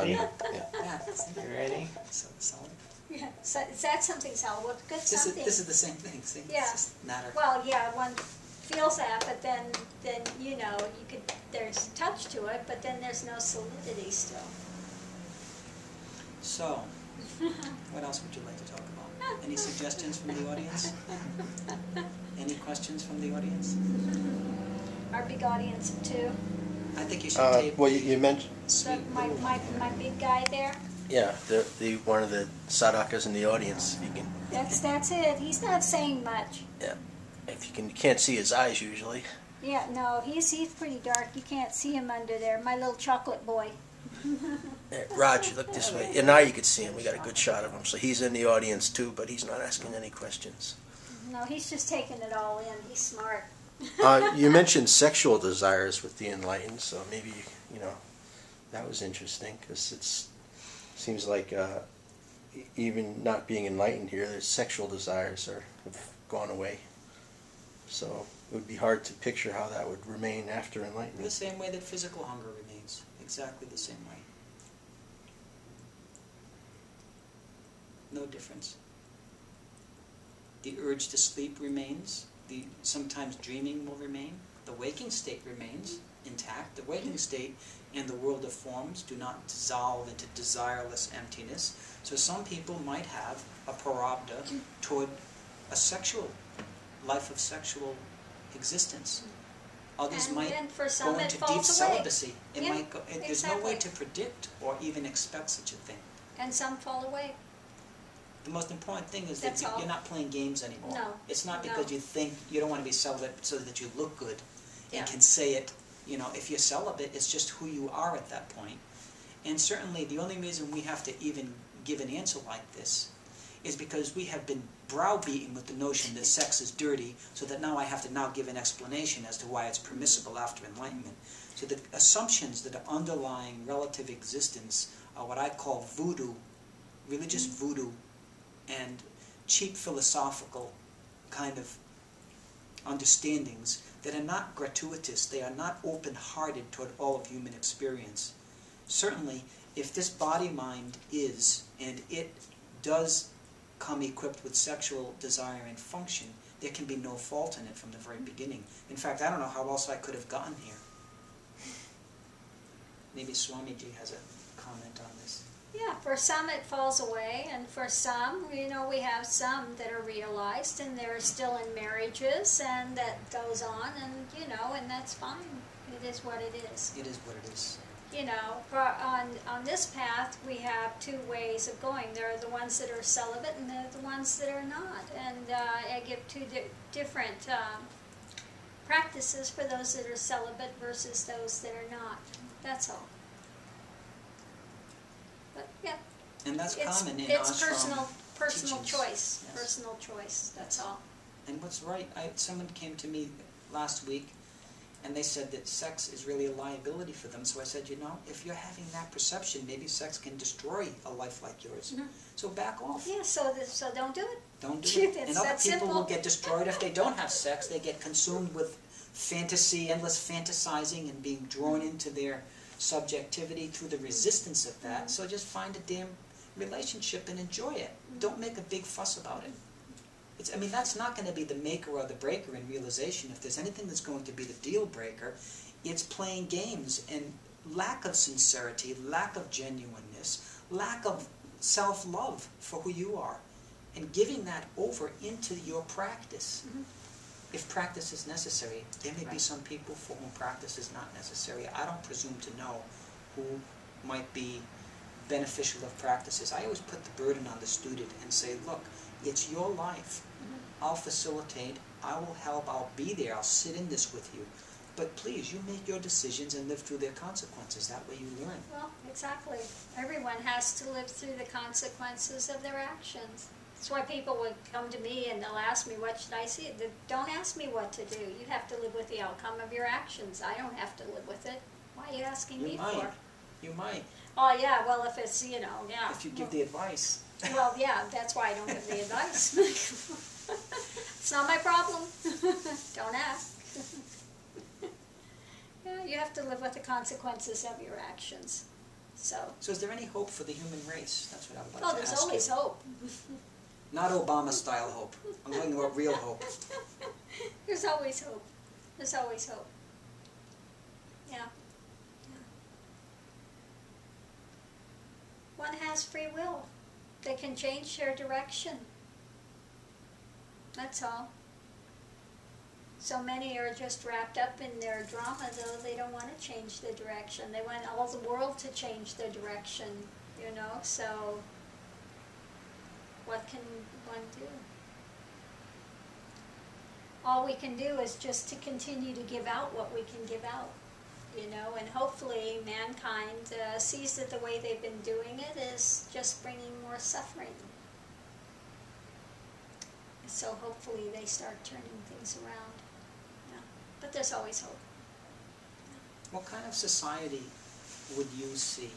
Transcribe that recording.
Sunday. ready? Yeah. Yeah. You ready? So, so, Yeah, so is that something solid? Well, good this is, something. this is the same thing, see? Yeah. It's just matter. Well, yeah, one feels that, but then, then, you know, you could, there's touch to it, but then there's no solidity still. So, what else would you like to talk about? Any suggestions from the audience? Any questions from the audience? Our big audience of two. I think you should Uh, tape. well, you, you mentioned, The, my, my, my big guy there, yeah, the, the, one of the sadhakas in the audience, if you can, that's, that's it. He's not saying much. Yeah, if you can, you can't see his eyes usually. Yeah, no, he's, he's pretty dark. You can't see him under there. My little chocolate boy. Hey, Raj, look this way. And now you can see him. We got a good shot of him. So he's in the audience too, but he's not asking any questions. No, he's just taking it all in. He's smart. Uh, you mentioned sexual desires with the enlightened, so maybe you know that was interesting because it seems like uh, even not being enlightened here, there's sexual desires are have gone away. So it would be hard to picture how that would remain after enlightenment. The same way that physical hunger remains, exactly the same way. No difference. The urge to sleep remains, the sometimes dreaming will remain, the waking state remains intact. The waking state and the world of forms do not dissolve into desireless emptiness. So some people might have a prarabdha toward a sexual life of sexual existence. Others And, might and go into deep away. celibacy. It Yeah, might go, it, there's no way to predict or even expect such a thing. And some fall away. The most important thing is that That's you, you're not playing games anymore. No, It's not no. because you think you don't want to be celibate so that you look good and can say it. You know, if you're celibate, it's just who you are at that point. And certainly, the only reason we have to even give an answer like this is because we have been browbeaten with the notion that sex is dirty, so that now I have to now give an explanation as to why it's permissible after enlightenment. So the assumptions that are underlying relative existence are what I call voodoo, religious mm-hmm. voodoo, and cheap philosophical kind of understandings that are not gratuitous, they are not open-hearted toward all of human experience. Certainly, if this body-mind is, and it does come equipped with sexual desire and function, there can be no fault in it from the very beginning. In fact, I don't know how else I could have gotten here. Maybe Swamiji has a comment on this. Yeah, for some it falls away, and for some, you know, we have some that are realized and they're still in marriages, and that goes on, and you know, and that's fine. It is what it is. It is what it is. You know, for on on this path we have two ways of going. There are the ones that are celibate, and there are the ones that are not. And uh, I give two di- different um, practices for those that are celibate versus those that are not. That's all. But yeah, And that's it's common in it's ashram personal personal teachings. choice. Yes. Personal choice. That's all. And what's right, I, someone came to me last week and they said that sex is really a liability for them. So I said, you know, if you're having that perception, maybe sex can destroy a life like yours. Mhm. So back off. Yeah. So th- so don't do it. Don't do it. And other people will get destroyed if they don't have sex. They get consumed with fantasy, endless fantasizing, and being drawn into their subjectivity through the resistance of that. So just find a damn relationship and enjoy it. Don't make a big fuss about it. It's, I mean, that's not going to be the maker or the breaker in realization. If there's anything that's going to be the deal breaker, it's playing games and lack of sincerity, lack of genuineness, lack of self-love for who you are, and giving that over into your practice. Mhm. If practice is necessary, there may be some people for whom practice is not necessary. I don't presume to know who might be beneficial of practices. I always put the burden on the student and say, look, it's your life. Mm-hmm. I'll facilitate, I will help, I'll be there, I'll sit in this with you. But please, you make your decisions and live through their consequences. That way you learn. Well, exactly. Everyone has to live through the consequences of their actions. That's why people would come to me and they'll ask me, what should I see? They- Don't ask me what to do. You have to live with the outcome of your actions. I don't have to live with it. Why are you asking You me might. for? You might, Oh, yeah, well, if it's, you know, yeah. if you give the advice. Well, yeah, that's why I don't give the advice. It's not my problem. Don't ask. Yeah, you have to live with the consequences of your actions. So, So is there any hope for the human race? That's what I would like oh, to there's always you. hope. Not Obama-style hope. I'm talking about real hope. There's always hope. There's always hope. Yeah. yeah. One has free will. They can change their direction. That's all. So many are just wrapped up in their drama, though they don't want to change the direction. They want all the world to change their direction, you know, so what can one do? all we can do is just to continue to give out what we can give out, you know, and hopefully mankind uh, sees that the way they've been doing it is just bringing more suffering. So hopefully they start turning things around. Yeah. But there's always hope. What kind of society would you see